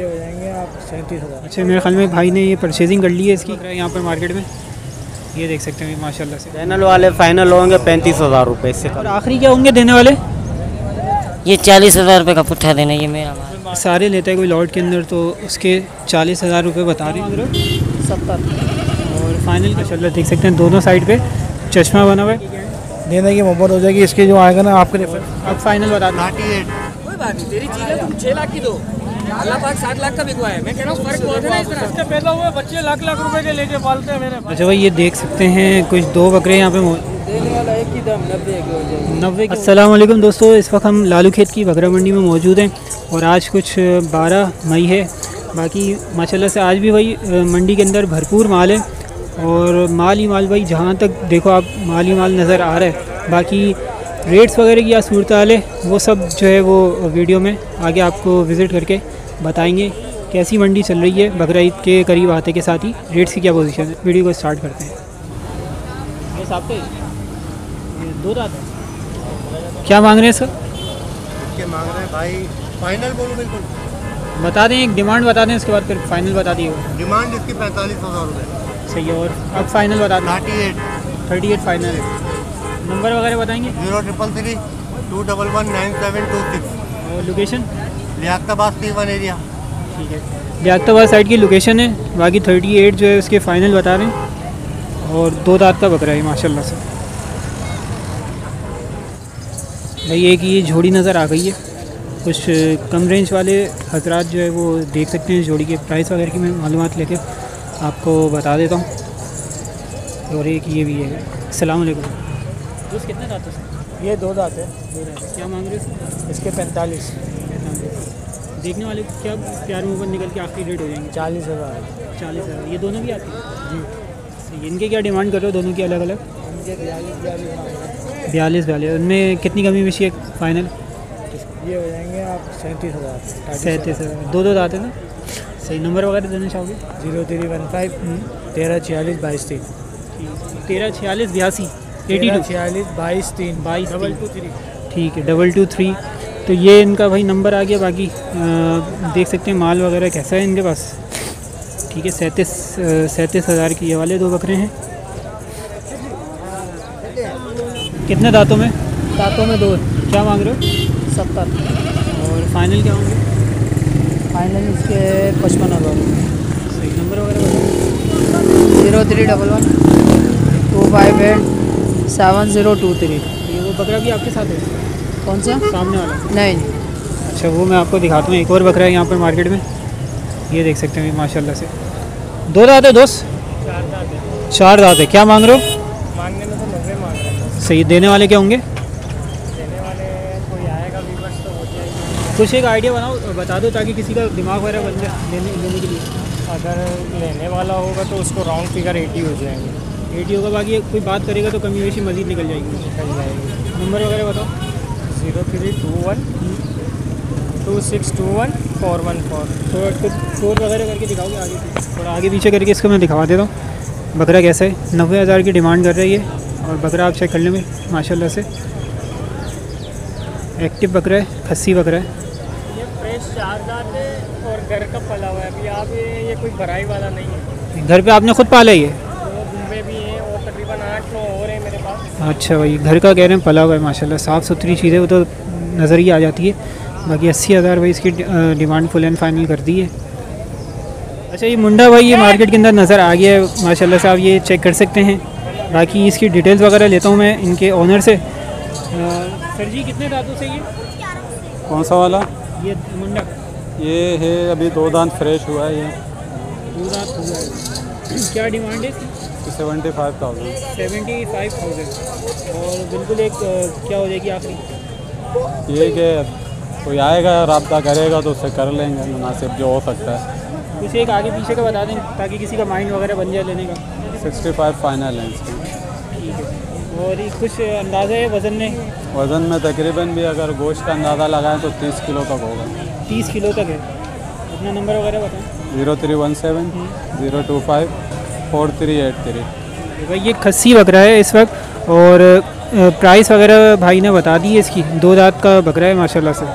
ये हो जाएँगे आप सैंतीस हज़ार। अच्छा मेरे ख्याल में भाई ने ये परचेजिंग कर ली है इसकी। यहाँ पर मार्केट में। ये देख सकते हैं माशाल्लाह से। चैनल वाले फाइनल होंगे पैंतीस हज़ार रुपये इससे और आखिरी क्या होंगे देने वाले? ये चालीस हज़ार रुपये का पुट्ठा देना ये मेरा सारे लेता है कोई लॉट के अंदर तो उसके चालीस हज़ार रुपये बता रहे हैं सत्तर। और फाइनल माशाल्लाह देख सकते हैं दोनों साइड पे चश्मा बना हुआ है। देने की मोहब्बत हो जाएगी इसके जो आएगा ना आपके अब फाइनल बता दें। कोई बात नहीं तेरी चीज़ है तुम छह लाख की दो। अल्लाह पाक सात लाख का बिकवा है। मैं कह रहा हूँ फ़र्क बहुत है ना इस तरह। पैदा हुए बच्चे लाख लाख रुपए के लेके पालते हैं मेरे अच्छा भाई ये देख सकते हैं कुछ दो बकरे यहाँ पे मौ- देने वाला एक दाम नब्बे के जाएगी। नब्बे अस्सलाम वालेकुम दोस्तों इस वक्त हम लालू खेत की बकरा मंडी में मौजूद हैं और आज कुछ बारह मई है। बाकी माशाल्लाह से आज भी भाई मंडी के अंदर भरपूर माल है और माल ही माल भाई जहाँ तक देखो आप माल ही माल नज़र आ रहा है। बाकी रेट्स वगैरह की या सूरत है वो सब जो है वो वीडियो में आगे आपको विज़िट करके बताएँगे कैसी मंडी चल रही है बकरा ईद के करीब आते के साथ ही रेट्स की क्या पोजीशन है? वीडियो को स्टार्ट करते हैं। ये साहब ये दो रात क्या मांग रहे हैं सर के मांग रहे हैं भाई फाइनल बोलो बिल्कुल? बता दें एक डिमांड बता दें उसके बाद फिर फाइनल बता दिए डिमांड इसकी पैंतालीस हज़ार रुपये सही है और अब फाइनल बता दें। Thirty eight thirty eight final है। नंबर वगैरह बताएँगे? Zero triple three two double one nine seven two six और location Liaquatabad C one area. ठीक है। साइड की लोकेशन है बाकी थर्टी एट जो है उसके फाइनल बता रहे हैं और दो दांत का बकरा है माशाल्लाह से। भाई एक ये झोड़ी नज़र आ गई है। कुछ कम रेंज वाले हजरात जो है वो देख सकते हैं जोड़ी के प्राइस वगैरह की मैं मालूम लेके आपको बता देता हूँ। और एक ये भी है। दोस्त कितने दांतों ये दो दांत है। क्या मांग रहे हो? इसके पैंतालीस। देखने वाले क्या प्यार में ऊपर निकल के आखिरी रेट हो जाएँगे? चालीस हज़ार। चालीस हज़ार। ये दोनों भी आते हैं? जी। सही इनके क्या डिमांड कर रहे हो? दोनों की अलग अलग बयालीस बयालीस उनमें कितनी कमी बेची है फाइनल ये हो जाएँगे आप सैंतीस हज़ार। सैंतीस हज़ार। दो दो दाते ना? सही नंबर वगैरह देना चाहोगे? ज़ीरो थ्री वन फाइव तेरह छियालीस बाईस तीन। तेरह छियालीस बयासी। एटी टू छियालीस बाईस तीन। बाईस डबल टू थ्री। ठीक है डबल टू थ्री। तो ये इनका भाई नंबर आ गया बाकी अ, देख सकते हैं माल वगैरह कैसा है इनके पास। ठीक है सैंतीस सैंतीस हज़ार की ये वाले दो बकरे हैं। कितने दांतों में? दांतों में दो। क्या मांग रहे हो? सत्तर। और फाइनल क्या होंगे? फाइनल इसके पचपन हज़ार। सही नंबर वगैरह zero three double one two five eight seven zero two three. ये वो बकरा भी आपके साथ है? कौन सा? सामने वाला। नहीं। अच्छा वो मैं आपको दिखाता हूँ। एक और बकरा है यहाँ पर मार्केट में। ये देख सकते हैं माशाल्लाह से। दो दांत है दोस्त? चार दांत है। क्या मांग रहे हो? मांगने में तो नब्बे मांग रहे हैं। सही देने वाले क्या होंगे? देने वाले कोई आएगा वीवर्स तो हो जाएगी। कुछ एक आइडिया बनाओ बता दो ताकि किसी का दिमाग वगैरह बन जाए लेने लेने के लिए। अगर लेने वाला होगा तो उसको राउंड फिगर एटी हो जाएँगे। एटी होगा बाकी कोई बात करेगा तो कमी वेशी मजीद निकल जाएगी। निकल जाएगी। नंबर वगैरह बताओ। Zero three two one two six two one four one four. थोड़ा कुछ शोर वगैरह करके दिखाओगे आगे पीछे। थोड़ा आगे पीछे करके इसको मैं दिखा देता हूँ। बकरा कैसा है? नब्बे हज़ार की डिमांड कर रही है और बकरा आप चेक कर लेंगे माशाल्लाह से। एक्टिव बकरा है खस्सी बकरा है। ये फ्रेश है और घर का पला हुआ है। अभी आप ये ये कोई भराई वाला नहीं है। घर पे आपने खुद पाला ही है दो दुम्बे भी हैं और तकरीबन आठ नौ और हैं मेरे पास अच्छा भाई घर का कह रहे हैं पला हुआ है माशाल्लाह साफ़ सुथरी चीज़ें वो तो नज़र ही आ जाती है। बाकी अस्सी हज़ार भाई इसकी डिमांड फुल एंड फाइनल कर दी है। अच्छा ये मुंडा भाई ये मार्केट के अंदर नज़र आ गया है माशाल्लाह से आप ये चेक कर सकते हैं। बाकी इसकी डिटेल्स वगैरह लेता हूँ मैं इनके ऑनर से। सर जी कितने दांतों से ये? कौन सा वाला? ये मुंडा। ये है अभी दो दांत फ्रेश हुआ है ये। दो दांत हुआ है क्या डिमांड है इसकी? Seventy five thousand. Seventy five thousand. और बिल्कुल एक क्या हो जाएगी आपकी? ये कि कोई आएगा रबता करेगा तो उससे कर लेंगे मुनासिब जो हो सकता है। कुछ एक आगे पीछे का बता दें ताकि किसी का माइंड वगैरह बन जाए लेने का। सिक्सटी फाइव फाइनल है इसकी। ठीक है। और ये कुछ अंदाज़ा है वज़न में? वज़न में तकरीबन भी अगर गोश्त का अंदाज़ा लगाएँ तो तीस किलो तक होगा। तीस किलो तक है। अपना नंबर वगैरह बताएँ। Zero three one seven zero two five four three eight three भाई, ये खस्सी बकरा है इस वक्त, और प्राइस वगैरह भाई ने बता दी है इसकी। दो दांत का बकरा है, माशाल्लाह से।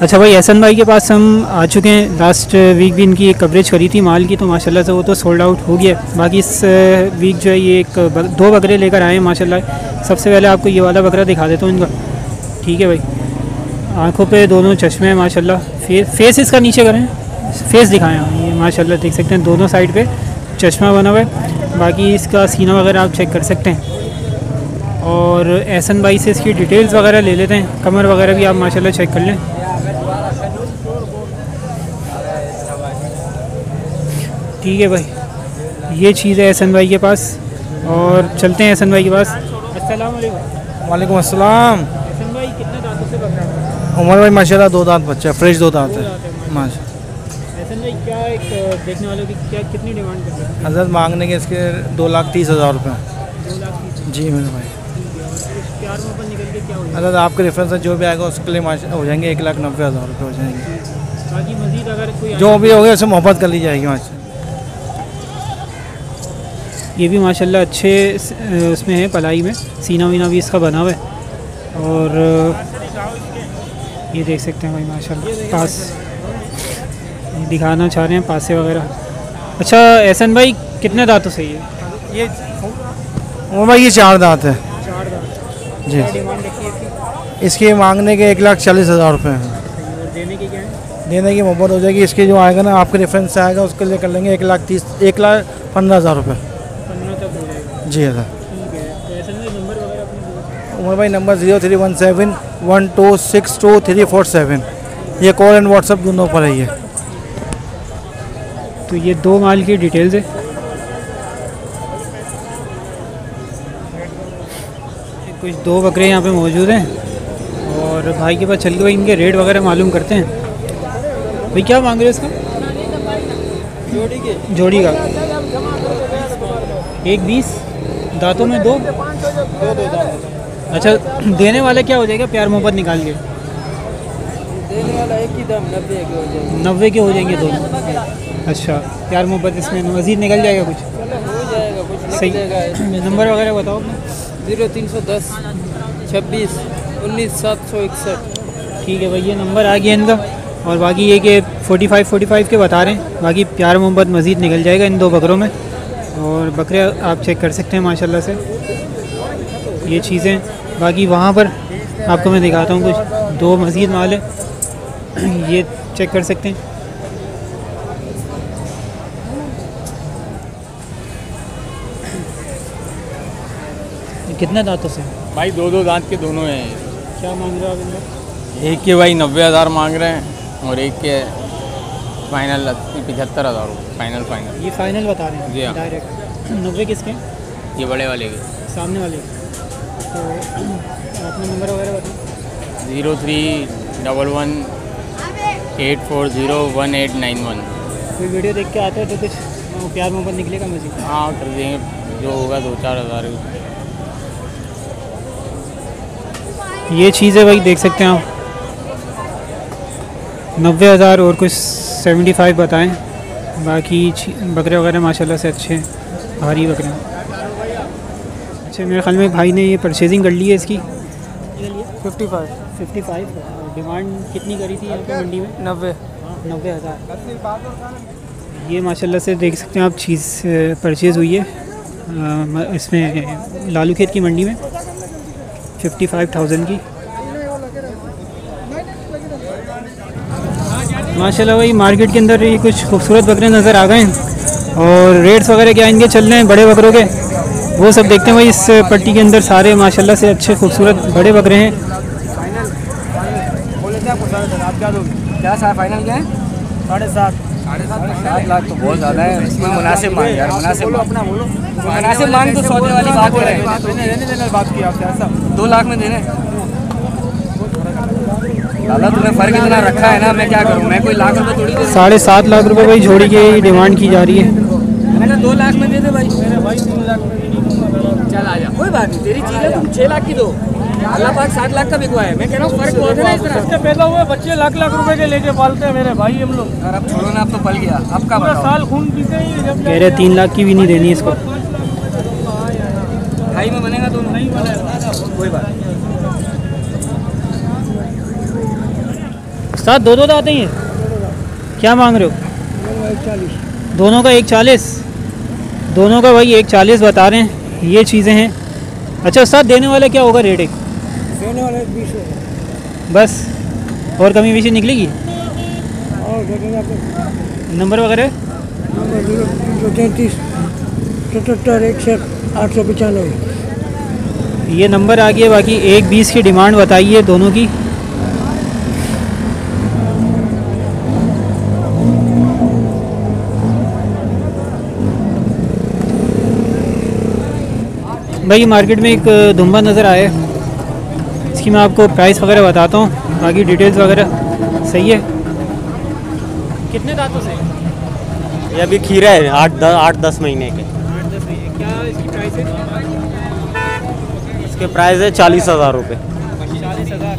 अच्छा भाई, एहसन भाई के पास हम आ चुके हैं। लास्ट वीक भी इनकी एक कवरेज करी थी माल की तो माशाल्लाह से वो तो सोल्ड आउट हो गया। बाकी इस वीक जो है ये एक ब- दो बकरे लेकर आए हैं, माशाल्लाह। सबसे पहले आपको ये वाला बकरा दिखा देता हूँ इनका। ठीक है भाई। आँखों पे दोनों चश्मे हैं, माशाल्लाह। फेस फेस इसका नीचे करें। फेस दिखाया ये माशाल्लाह देख सकते हैं दोनों साइड पे चश्मा बना हुआ है। बाकी इसका सीना वगैरह आप चेक कर सकते हैं। और एहसन भाई से इसकी डिटेल्स वगैरह ले लेते हैं कमर वगैरह भी आप माशाल्लाह चेक कर लें। ठीक है भाई ये चीज़ है एहसन भाई के पास। और चलते हैं एहसन भाई के पास। वालेकुम अस्सलाम। एहसन भाई कितने दांतों से बकरा? उमर भाई माशाल्लाह दो दांत बच्चा फ्रेश दो दांत है। माशा भाई क्या एक देखने वालों की क्या कितनी डिमांड कर रहे हैं? हज़रत मांगने के इसके दो लाख तीस हज़ार रुपये दो लाख की जी मेरे भाई। हज़रत आपके रेफरेंस से जो भी आएगा उसके लिए माशा हो जाएँगे एक लाख नब्बे हज़ार रुपये हो जाएँगे। बाकी मजीद अगर कोई जो भी हो गया उससे मोहब्बत कर ली जाएगी माशा ये भी माशाल्लाह अच्छे उसमें है पलाई में। सीना वीना भी इसका बना हुआ है। और ये देख सकते हैं भाई माशाल्लाह। पास। दिखाना चाह रहे हैं पासे वगैरह। अच्छा एहसन भाई कितने दांतों से ये? ये उमर भाई ये चार दांत है। चार दांत। जी। है इसकी? मांगने के एक लाख चालीस हज़ार रुपये हैं। देने की क्या है? देने की मोहब्बत हो जाएगी। इसके जो आएगा ना आपके रेफरेंस से आएगा उसके लिए कर लेंगे एक लाख तीस एक लाख पंद्रह हज़ार रुपये हो जी है। तो दो। उमर भाई number zero three one seven one two six two three four seven. ये कॉल एंड व्हाट्सअप दोनों पर है ये। तो ये दो माल की डिटेल्स है। कुछ दो बकरे यहाँ पे मौजूद हैं और भाई के पास चल के भाई इनके रेट वगैरह मालूम करते हैं। भाई क्या मांग रहे हो इसका? जोड़ी के। जोड़ी का। एक बीस दांतों में दो। अच्छा देने वाला क्या हो जाएगा प्यार मोहब्बत निकाल के? देने वाला एक ही दाम नब्बे के हो जाएगा। नब्बे के हो जाएँगे दोनों अच्छा प्यार मोहब्बत इसमें मज़ीद निकल जाएगा कुछ? हो जाएगा कुछ सही। नंबर वगैरह बताओ ज़ीरो तीन सौ दस छब्बीस उन्नीस सात सौ इकसठ। ठीक है भाई ये नंबर आ गया इनका। और बाकी ये कि 45 45 के बता रहे हैं। बाकी प्यार मोहब्बत मज़ीद निकल जाएगा इन दो बकरों में। और बकरे आप चेक कर सकते हैं माशाल्लाह से। ये चीज़ें बाकी वहाँ पर आपको मैं दिखाता हूँ कुछ। दो मज़ीद माल है। ये चेक कर सकते हैं। कितने दांतों से? भाई दो दो दांत के दोनों हैं। क्या मांग रहे हो आप एक के भाई नब्बे हज़ार मांग रहे हैं और एक के फाइनल पचहत्तर हज़ार फाइनल फाइनल ये फाइनल बता रहे हैं? जी हाँ। डायरेक्ट नब्बे किसके? ये बड़े वाले के। सामने वाले। तो अपना नंबर वगैरह बताओ। Zero three double one eight four zero one eight nine one. कोई वीडियो देख के आते हो तो कुछ प्यार मोहब्बत निकलेगा मजीद हाँ कर देंगे। जो होगा दो चार हज़ार। ये चीज़ है भाई देख सकते हैं आप। नब्बे हज़ार और कुछ सेवेंटी फाइव बताएँ। बाकी बकरे वगैरह माशाल्लाह से अच्छे हैं। भारी बकरे अच्छा मेरे ख्याल में भाई ने ये परचेजिंग कर ली है इसकी। Fifty five. Fifty five? Demand कितनी करी थी पे मंडी में? नब्बे। नब्बे हज़ार। ये माशाल्लाह से देख सकते हैं आप चीज़ परचेज़ हुई है। इसमें लालू खेत की मंडी में। फिफ्टी फाइव थाउज़ेंड की। माशाल्लाह भाई मार्केट के अंदर ये कुछ खूबसूरत बकरे नज़र आ गए हैं और रेट्स वगैरह क्या इनके चल रहे हैं बड़े बकरों के? वो सब देखते हैं भाई, इस पट्टी के अंदर सारे माशाल्लाह से अच्छे खूबसूरत बड़े बकरे हैं। फाइनल क्या है? साढ़े सात। सात लाख तो बहुत ज़्यादा है। इसमें मुनासिब मान यार मुनासिब अपना बोलो। मुनासिब मान तो सौदे वाली बात कर रहे हैं। देने बात की आपसे ऐसा। दो लाख में देने। दादा तूने फ़र्क इतना रखा है ना मैं क्या करूँ? मैं कोई लाख रुपए थोड़ी साढ़े सात लाख रुपए भाई जोड़ी की डिमांड की जा रही है। मैंने दो लाख में दे दे भाई। मेरे भाई तीन लाख में चल आ जा। कोई बात नहीं तेरी चीज़ है तुम छः लाख की दो। अल्लाह पाक सात लाख का बिकवा है। मैं कह रहा हूँ फ़र्क बहुत है ना इस तरह। इसके पैदा हुए बच्चे लाख लाख रुपए के लेके पालते हैं मेरे भाई हम लोग। यार अब छोड़ो ना अब तो पल गया। अब का पूरा साल खून पीते ही कह रहे तीन लाख की भी नहीं देनी इसको। ढाई में बनेगा दोनों? नहीं बनेगा। कोई बात नहीं। उस्ताद दो दो दाते हैं। क्या मांग रहे हो? दोनों का एक चालीस। दोनों का भाई एक चालीस बता रहे हैं। ये चीज़ें हैं। अच्छा साथ देने वाला क्या होगा रेट एक? देने वाले बीस बस। और कमी बेशी निकलेगी? और नंबर वगैरह? सौ तैंतीस सतहत्तर इकसठ आठ सौ पचानवे। ये नंबर आ गया बाकी एक बीस की डिमांड बताइए दोनों की। भाई मार्केट में एक धुम्बा नज़र आया इसकी मैं आपको प्राइस वगैरह बताता हूँ बाकी डिटेल्स वगैरह सही है। कितने दांतों से? ये अभी खीरा है आठ दस आठ दस महीने के। आठ दस क्या इसकी प्राइस है? इसके प्राइस है चालीस हज़ार रुपये चालीस हज़ार।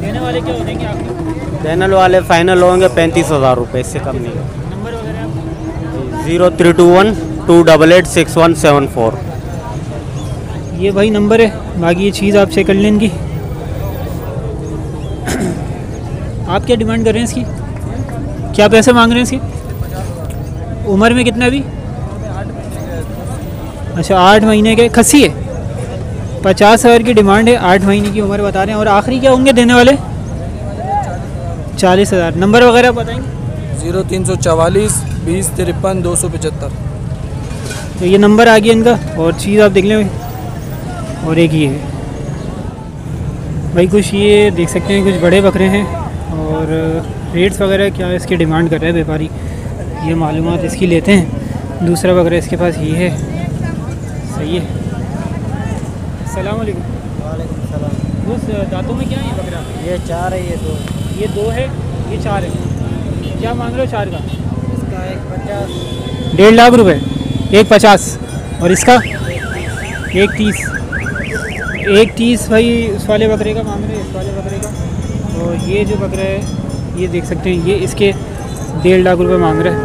देने वाले क्या हो जाएँगे आपके? चैनल वाले फाइनल होंगे पैंतीस हज़ार रुपये इससे कम नहीं होगा। नंबर वगैरह zero three two one two double eight six one seven four ये भाई नंबर है बाकी ये चीज़ आप चेक कर लें इनकी आप क्या डिमांड कर रहे हैं इसकी? क्या पैसे मांग रहे हैं इसकी? उम्र में कितना अभी? अच्छा आठ महीने के खसी है। पचास हज़ार की डिमांड है आठ महीने की उम्र बता रहे हैं। और आखिरी क्या होंगे देने वाले? चालीस हज़ार। नंबर वगैरह बताएँगे? ज़ीरो तीन सौ चवालीस बीस तिरपन दो सौ पचहत्तर। तो ये नंबर आ गया इनका। और चीज़ आप देख लें और एक ये है। भाई कुछ ये देख सकते हैं कुछ बड़े बकरे हैं। और रेट्स वगैरह क्या इसकी डिमांड कर रहे हैं व्यापारी? ये मालूम इसकी लेते हैं। दूसरा बकरा इसके पास ये है। सही है। वालेकुम। उस दांतों में क्या है ये बकरा ये चार है ये दो। ये दो है ये चार है। क्या मांग रहे हो चार का? इसका एक पचास। डेढ़ लाख रुपए। एक पचास। और इसका? एक तीस। एक तीस। भाई उस वाले बकरे का मांग रहे हैं? इस वाले बकरे का? ये जो बकरा है ये देख सकते हैं ये इसके डेढ़ लाख रुपए मांग रहे हैं।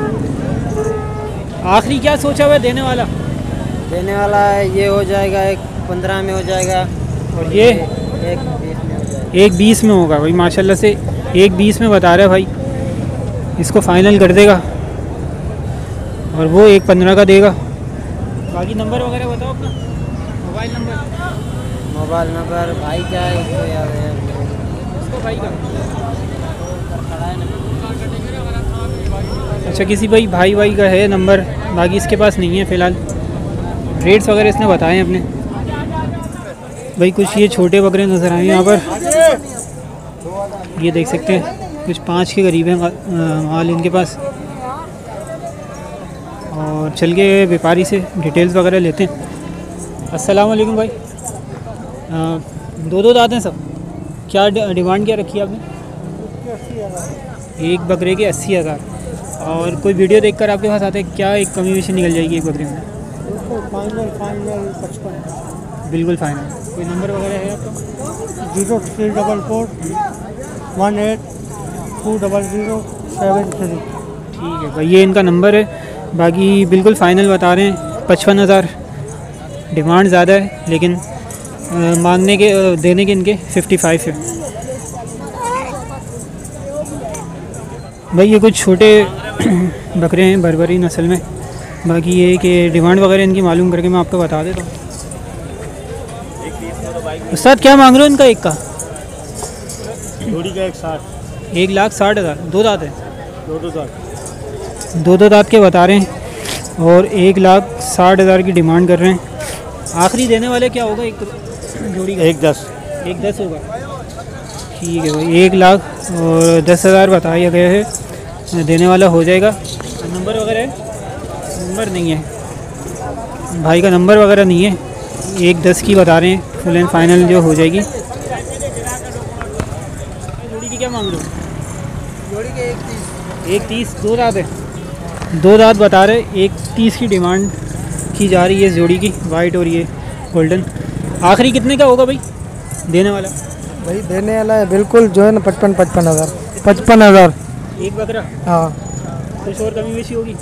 आखिरी क्या सोचा हुआ है देने वाला? देने वाला है ये हो जाएगा एक पंद्रह में हो जाएगा और ये? एक बीस में हो जाएगा। एक बीस में होगा भाई माशाल्लाह से एक बीस में बता रहा है भाई। इसको फाइनल कर देगा और वो एक पंद्रह का देगा। बाकी नंबर वगैरह बताओ अपना मोबाइल नंबर मोबाइल नंबर भाई क्या है। अच्छा किसी भाई भाई भाई का है नंबर बाकी इसके पास नहीं है फ़िलहाल। रेट्स वगैरह इसने बताए अपने। भाई कुछ ये छोटे बकरे नज़र आए यहाँ पर। ये देख सकते हैं कुछ पाँच के करीब हैं माल इनके पास। और चल के व्यापारी से डिटेल्स वगैरह लेते हैं। अस्सलाम वालेकुम भाई। अ, दो दो दाँत हैं सब। क्या डिमांड क्या रखी है आपने? एक बकरे के अस्सी हज़ार। और कोई वीडियो देखकर आपके पास आते हैं क्या एक कमी बेशी निकल जाएगी एक बकरे में? फाइनल फाइनल पचपन। बिल्कुल फाइनल कोई नंबर वगैरह है आपका? Zero three double four one eight two double zero seven three ठीक है भाई ये इनका नंबर है। बाकी बिल्कुल फ़ाइनल बता रहे हैं पचपन हज़ार। डिमांड ज़्यादा है लेकिन मांगने के देने के इनके फिफ्टी फाइव है। भाई ये कुछ छोटे बकरे हैं बरबरी नस्ल में। बाकी ये कि डिमांड वगैरह इनकी मालूम करके मैं आपको बता देता हूँ। उस्ताद क्या मांग रहे हो इनका एक का? जोड़ी का एक साठ। एक लाख साठ हज़ार। दो दाँत है? दो दो साठ दो दो दाँत के बता रहे हैं और एक लाख साठ हज़ार की डिमांड कर रहे हैं। आखिरी देने वाले क्या होगा एक जोड़ी का? एक दस। एक दस होगा। ठीक है भाई एक लाख और दस हज़ार बताया गया है। देने वाला हो जाएगा। नंबर वगैरह है? नंबर नहीं है। भाई का नंबर वगैरह नहीं है। एक दस की बता रहे हैं फुल एंड फाइनल जो हो जाएगी। जोड़ी की क्या मांग हो? जोड़ी के एक तीस। एक तीस दो दाँत है? दो दाँत बता रहे एक तीस की डिमांड की जा रही है जोड़ी की वाइट और ये गोल्डन आखिरी कितने का होगा भाई? देने वाला। भाई देने वाला है बिल्कुल जो है ना पचपन पचपन हज़ार। पचपन हज़ार। एक बकरा? हाँ। कुछ और कमी बेशी होगी?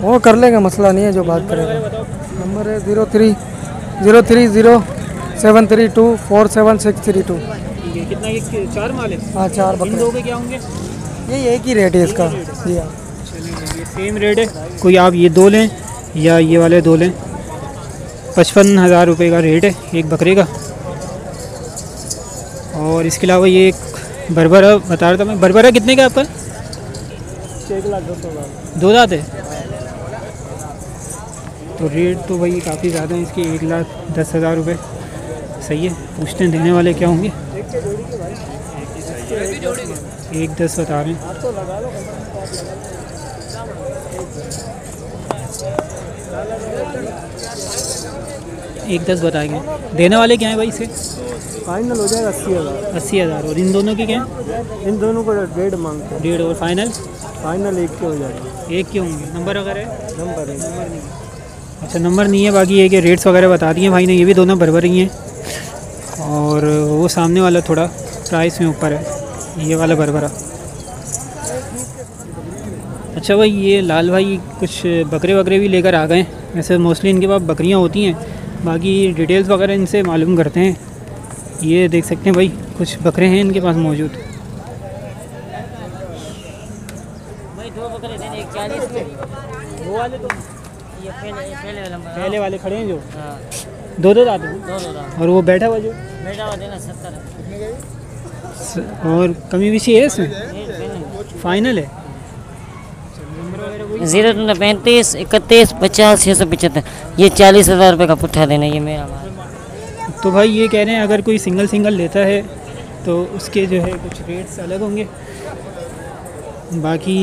वो कर लेगा मसला नहीं है जो बात करेगा। नंबर है zero three zero three zero seven three two four seven six three two. कितना ये चार माल है? हाँ चार बकरे। क्या होंगे? ये एक ही रेट है इसका। जी हाँ। सेम रेट है। कोई आप ये दो लें या ये वाले दो लें? पचपन हज़ार रुपये का रेट है एक बकरे का। और इसके अलावा ये एक बरबरा, बता रहा था मैं, बरबरा कितने का आपका? दो दांत है? तो रेट तो भाई काफ़ी ज़्यादा है इसके, एक लाख दस हज़ार रुपये। सही है, पूछते हैं, देने वाले क्या होंगे? एक दस बता रहे हैं। एक दस बताएँगे। देने वाले क्या हैं भाई इसे? फाइनल हो जाएगा अस्सी हज़ार। अस्सी हज़ार। और इन दोनों के क्या हैं? इन दोनों को डेढ़ मांगते हैं। डेढ़ और फाइनल फाइनल एक के हो जाएगा। एक के होंगे? नंबर वगैरह है? नंबर है नंबर नहीं। अच्छा नंबर नहीं है बाकी ये कि रेट्स वगैरह बता दिए भाई ने ये भी दोनों बरबर ही हैं। और वो सामने वाला थोड़ा प्राइस में ऊपर है ये वाला बरबरा अच्छा भाई ये लाल भाई कुछ बकरे वकरे भी लेकर आ गए हैं। वैसे मोस्टली इनके पास बकरियाँ होती हैं। बाकी डिटेल्स वगैरह इनसे मालूम करते हैं। ये देख सकते हैं भाई कुछ बकरे हैं इनके पास मौजूद। भाई दो बकरे देने एक चालीस में। वो वाले तो ये पहले वाला मरा पहले वाले खड़े हैं जो? हाँ। दो दो दांत हैं। और वो बैठा हुआ जो? बेटा हुआ देना सत्तर। और कमी विशी है इसमें? फाइनल है? ज़ीरो पैंतीस, इकतीस, पचास छः सौ पचहत्तर। ये चालीस हज़ार रुपये का पुट्ठा देना ये मेरा तो भाई ये कह रहे हैं, अगर कोई सिंगल सिंगल लेता है तो उसके जो है कुछ रेट्स अलग होंगे। बाकी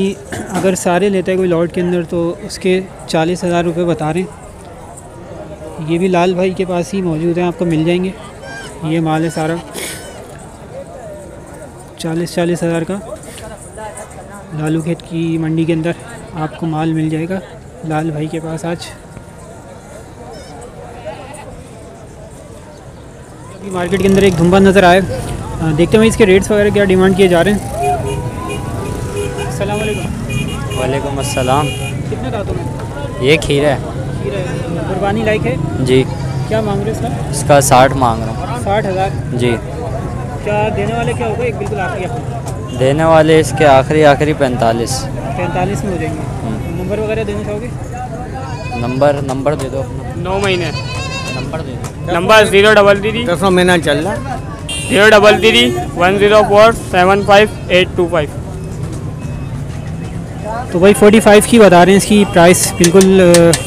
अगर सारे लेता है कोई लॉट के अंदर तो उसके चालीस हज़ार रुपये बता रहे हैं। ये भी लाल भाई के पास ही मौजूद हैं, आपको मिल जाएँगे। ये माल है सारा। चालीस चालीस हज़ार का। लालू खेत की मंडी के अंदर। आपको माल मिल जाएगा लाल भाई के पास आज। अभी मार्केट के अंदर एक धुम्बा नज़र आए देखते हैं इसके रेट्स वगैरह क्या डिमांड किए जा रहे हैं। वालेकुम अस्सलाम। कितने दांतों में? ये खीरा है। खीरा है। कुर्बानी लायक है? जी। क्या मांग रहे हो इसका? इसका साठ मांग रहा हूँ। साठ हज़ार। जी। क्या देने वाले क्या होगा? एक बिल्कुल आखिरी देने वाले इसके आखिरी आखिरी पैंतालीस। पैंतालीस में हो जाएँगे। नंबर वगैरह देना चाहोगे? नंबर नंबर दे दो। अपना नौ महीने। नंबर दे दो। नंबर ज़ीरो डबल थ्री दसवां महीना चल रहा zero double three one zero four seven five eight two five. तो भाई 45 की बता रहे हैं इसकी प्राइस बिल्कुल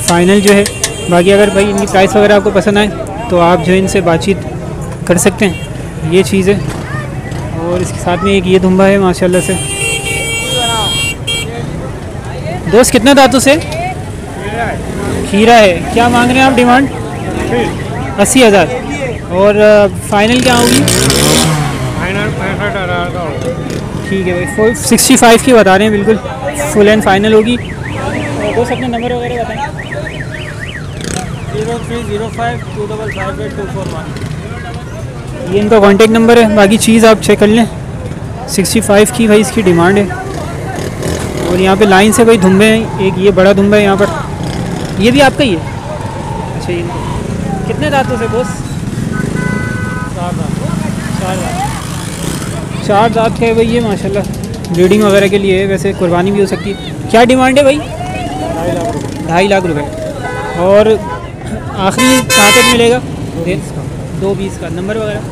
फाइनल जो है। बाकी अगर भाई इनकी प्राइस वगैरह आपको पसंद आए तो आप जो है इनसे बातचीत कर सकते हैं। ये चीज़ है। और इसके साथ में एक ये धुम्बा है माशाल्लाह से। दोस्त कितने दांतों से? खीरा है। क्या मांग रहे हैं आप? डिमांड अस्सी हज़ार। और फाइनल क्या होगी? ठीक है भाई फोर सिक्सटी फाइव की बता रहे हैं बिल्कुल फुल एंड फाइनल होगी। दोस्त अपने नंबर वगैरह बताएँ। Zero three zero five two double five eight two four one ये इनका कॉन्टेक्ट नंबर है बाकी चीज़ आप चेक कर लें। 65 की भाई इसकी डिमांड है। और यहाँ पे लाइन से भाई धुम्बे हैं एक ये बड़ा धुम्बा है यहाँ पर। ये भी आपका ही है? अच्छा ये कितने दांतों से बोस? चार दांत। चार दांत। चार दांत है भाई ये माशाल्लाह। ब्रीडिंग वगैरह के लिए है वैसे कुर्बानी भी हो सकती है। क्या डिमांड है भाई? ढाई लाख रुपये ढाई लाख रुपये और आखिरी कहाँ तक मिलेगा? दो बीस का। नंबर वगैरह?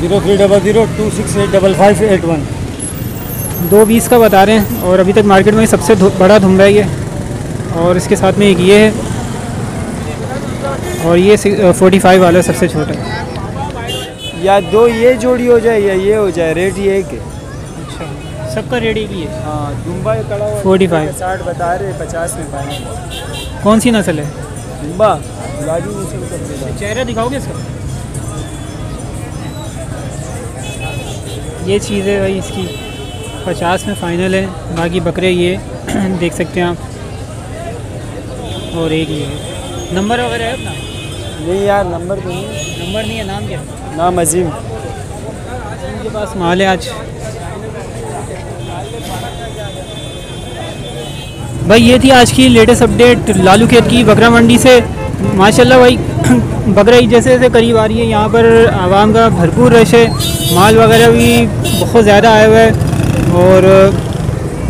Zero three double zero two six eight double five eight one. दो बीस का बता रहे हैं और अभी तक मार्केट में सबसे बड़ा धुम्बा है। ये और इसके साथ में एक ये है। और ये फोर्टी फाइव वाला सबसे छोटा है। या दो ये जोड़ी हो जाए या ये हो जाए रेट ये एक है अच्छा सबका रेडी की है हाँ। दुम्बा कड़ा हुआ 45 साठ बता रहे पचास में फाइनल कौन सी नस्ल है? दुम्बा नस्ल चेहरा दिखाओगे इसका? ये चीज़ है भाई इसकी। पचास में फ़ाइनल है। बाकी बकरे ये देख सकते हैं आप। और एक ये। नंबर वगैरह है अपना? नहीं यार नंबर तो नहीं। नंबर नहीं है नाम क्या? नाम अजीम। इनके पास माल है आज। भाई ये थी आज की लेटेस्ट अपडेट लालू खेत की बकरा मंडी से। माशाल्लाह भाई बकरा ईद जैसे जैसे करीब आ रही है यहाँ पर आवाम का भरपूर रश है। माल वगैरह भी बहुत ज़्यादा आया हुआ है। और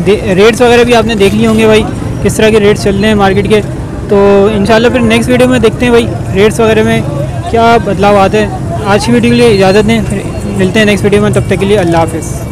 रेट्स वगैरह भी आपने देख लिए होंगे भाई, किस तरह के रेट्स चल रहे हैं मार्केट के। तो इन फिर नेक्स्ट वीडियो में देखते हैं भाई रेट्स वगैरह में क्या बदलाव आते हैं। आज की वीडियो के लिए इजाज़त दें, फिर मिलते हैं नेक्स्ट वीडियो में, तब तक के लिए अल्लाह हाफिज़।